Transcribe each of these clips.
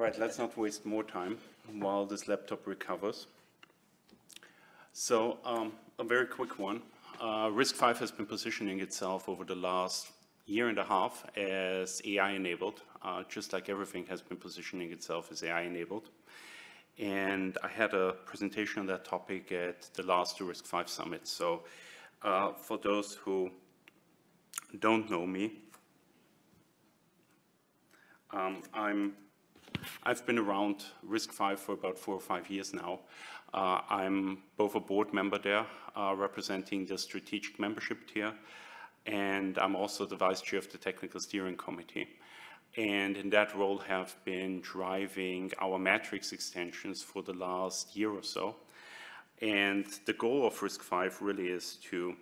All right, let's not waste more time while this laptop recovers. So um, a very quick one. Uh, RISC-V has been positioning itself over the last year and a half as AI-enabled, uh, just like everything has been positioning itself as AI-enabled. And I had a presentation on that topic at the last RISC-V Summit. So uh, for those who don't know me, um, I'm, I've been around RISC-V for about four or five years now. Uh, I'm both a board member there, uh, representing the strategic membership tier, and I'm also the vice chair of the technical steering committee. And in that role have been driving our matrix extensions for the last year or so. And the goal of RISC-V really is to,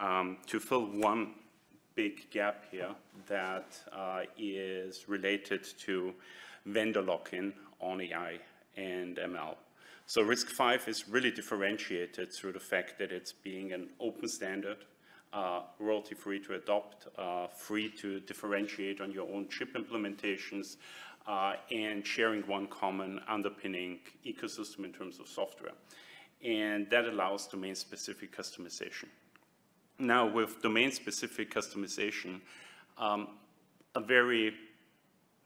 um, to fill one big gap here that uh, is related to vendor lock-in on AI and ML. So RISC-V is really differentiated through the fact that it's being an open standard, uh, royalty-free to adopt, uh, free to differentiate on your own chip implementations, uh, and sharing one common underpinning ecosystem in terms of software. And that allows domain-specific customization. Now, with domain-specific customization, um, a very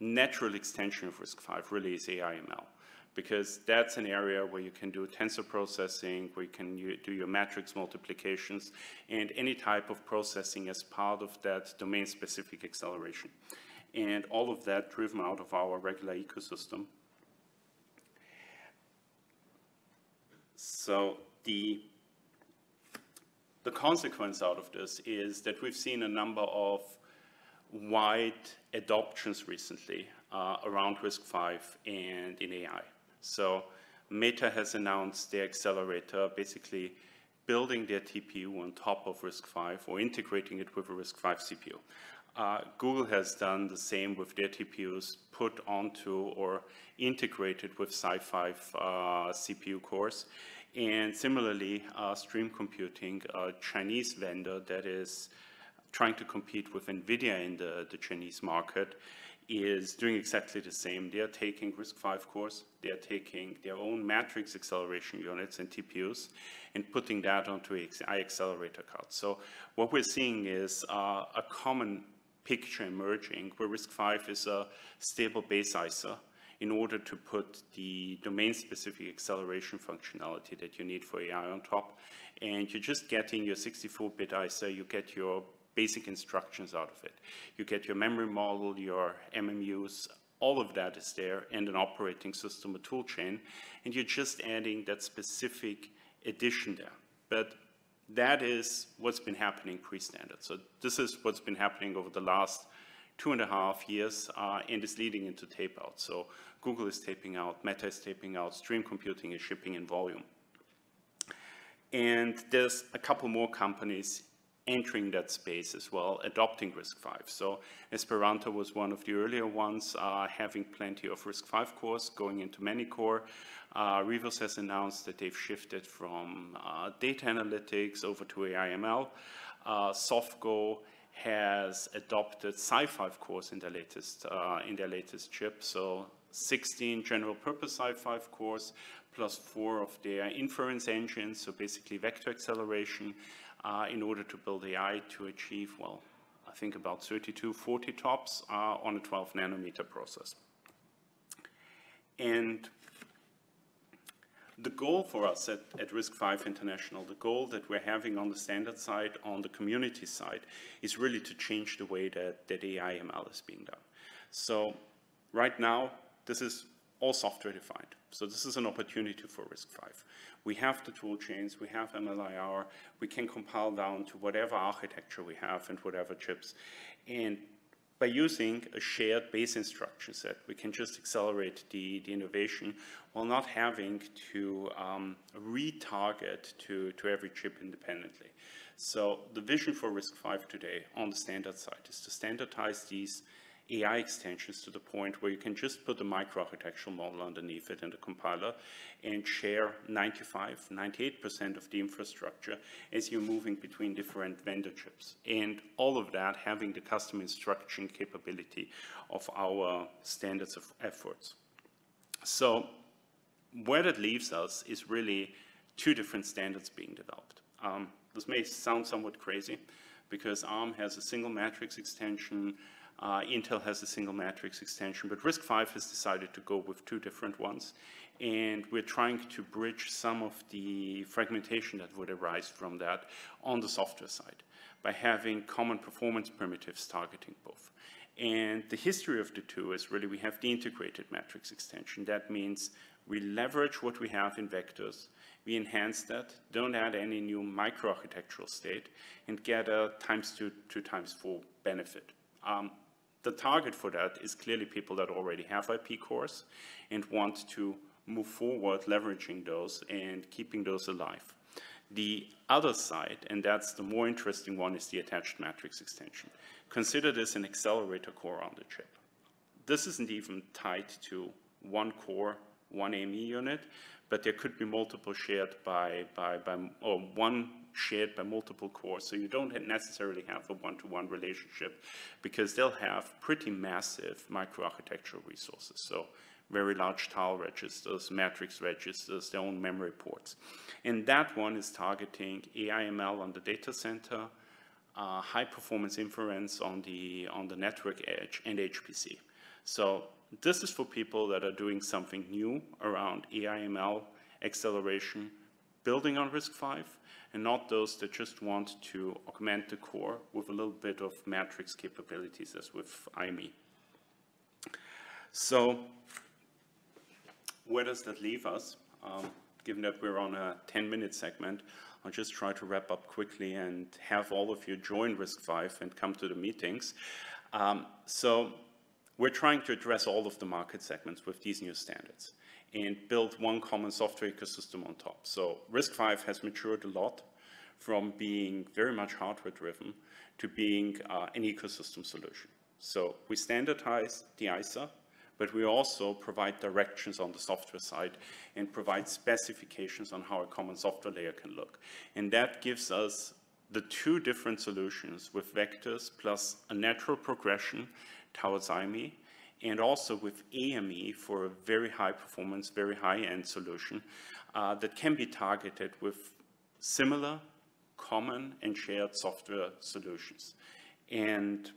natural extension of RISC-V really is AI-ML because that's an area where you can do tensor processing, where you can do your matrix multiplications, and any type of processing as part of that domain-specific acceleration. And all of that driven out of our regular ecosystem. So the, the consequence out of this is that we've seen a number of wide adoptions recently uh, around RISC-V and in AI. So Meta has announced their accelerator, basically building their TPU on top of RISC-V or integrating it with a RISC-V CPU. Uh, Google has done the same with their TPUs, put onto or integrated with SiFive uh, CPU cores. And similarly, uh, Stream Computing, a Chinese vendor that is trying to compete with NVIDIA in the, the Chinese market, is doing exactly the same. They are taking RISC-V cores, they are taking their own matrix acceleration units and TPUs and putting that onto AI accelerator cards. So what we're seeing is uh, a common picture emerging where RISC-V is a stable base ISA in order to put the domain-specific acceleration functionality that you need for AI on top. And you're just getting your 64-bit ISA, you get your basic instructions out of it. You get your memory model, your MMUs, all of that is there, and an operating system, a toolchain, and you're just adding that specific addition there. But that is what's been happening pre-standard. So this is what's been happening over the last two and a half years uh, and is leading into tape out. So Google is taping out, Meta is taping out, Stream Computing is shipping in volume. And there's a couple more companies entering that space as well, adopting RISC-V. So Esperanto was one of the earlier ones, uh, having plenty of RISC-V cores going into many core. Uh, Rivos has announced that they've shifted from uh, data analytics over to AI/ML. Uh, Sophgo has adopted SiFive cores in their latest uh, in their latest chip. So 16 general purpose SiFive cores plus four of their inference engines, so basically vector acceleration, uh, in order to build AI to achieve, well, I think about 32, 40 TOPS uh, on a 12 nanometer process. And the goal for us at, at RISC-V International, the goal that we're having on the standard side, on the community side, is really to change the way that, that AI ML is being done. So right now, this is all software defined. So this is an opportunity for RISC-V. We have the tool chains, we have MLIR, we can compile down to whatever architecture we have and whatever chips. And by using a shared base instruction set, we can just accelerate the, the innovation while not having to um, retarget to, to every chip independently. So the vision for RISC-V today on the standard side is to standardize these AI extensions to the point where you can just put the microarchitectural model underneath it in the compiler and share 95, 98% of the infrastructure as you're moving between different vendor chips. And all of that having the custom instruction capability of our standards of efforts. So where that leaves us is really two different standards being developed. Um, this may sound somewhat crazy because ARM has a single matrix extension, uh, Intel has a single matrix extension, but RISC-V has decided to go with two different ones. And we're trying to bridge some of the fragmentation that would arise from that on the software side by having common performance primitives targeting both. And the history of the two is really we have the integrated matrix extension. That means we leverage what we have in vectors, we enhance that, don't add any new microarchitectural state, and get a times two, two times four benefit. Um, the target for that is clearly people that already have IP cores and want to move forward leveraging those and keeping those alive. The other side, and that's the more interesting one, is the attached matrix extension. Consider this an accelerator core on the chip. This isn't even tied to one core, one AME unit, but there could be multiple shared by, by, by or one shared by multiple cores. So you don't necessarily have a one-to-one -one relationship because they'll have pretty massive microarchitectural resources. So very large tile registers, matrix registers, their own memory ports. And that one is targeting AIML on the data center, uh, high performance inference on the, on the network edge, and HPC. So this is for people that are doing something new around AIML acceleration, building on RISC-V, and not those that just want to augment the core with a little bit of matrix capabilities as with IME. So where does that leave us? Um, given that we're on a 10-minute segment, I'll just try to wrap up quickly and have all of you join RISC-V and come to the meetings. Um, so we're trying to address all of the market segments with these new standards and build one common software ecosystem on top. So RISC-V has matured a lot from being very much hardware driven to being uh, an ecosystem solution. So we standardize the ISA, but we also provide directions on the software side and provide specifications on how a common software layer can look. And that gives us the two different solutions with vectors plus a natural progression IME and also with AME for a very high performance, very high-end solution uh, that can be targeted with similar, common, and shared software solutions. And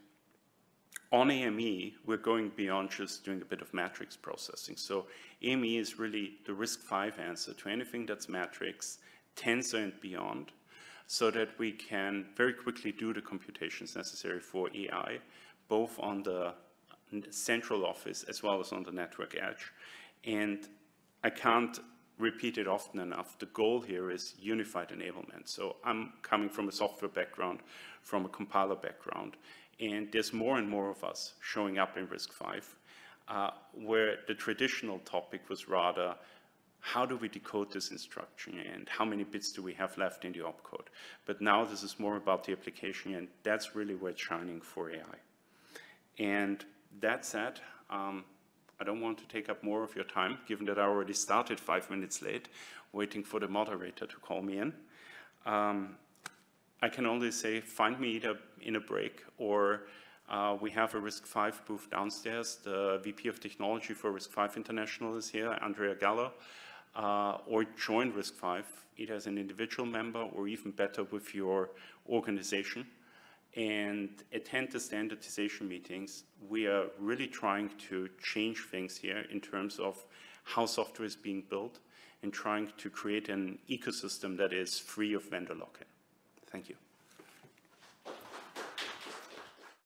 on AME, we're going beyond just doing a bit of matrix processing. So AME is really the RISC-V answer to anything that's matrix, tensor and beyond, so that we can very quickly do the computations necessary for AI, both on the central office as well as on the network edge. And I can't repeat it often enough. The goal here is unified enablement. So I'm coming from a software background, from a compiler background, and there's more and more of us showing up in RISC-V, uh, where the traditional topic was rather, how do we decode this instruction and how many bits do we have left in the opcode? But now this is more about the application and that's really where it's shining for AI. And that said, um, I don't want to take up more of your time, given that I already started five minutes late, waiting for the moderator to call me in. Um, I can only say find me either in a break or uh, we have a RISC-V booth downstairs. The VP of Technology for RISC-V International is here, Andrea Gallo. Uh, or join RISC-V either as an individual member or even better with your organization and attend the standardization meetings. We are really trying to change things here in terms of how software is being built and trying to create an ecosystem that is free of vendor lock-in. Thank you.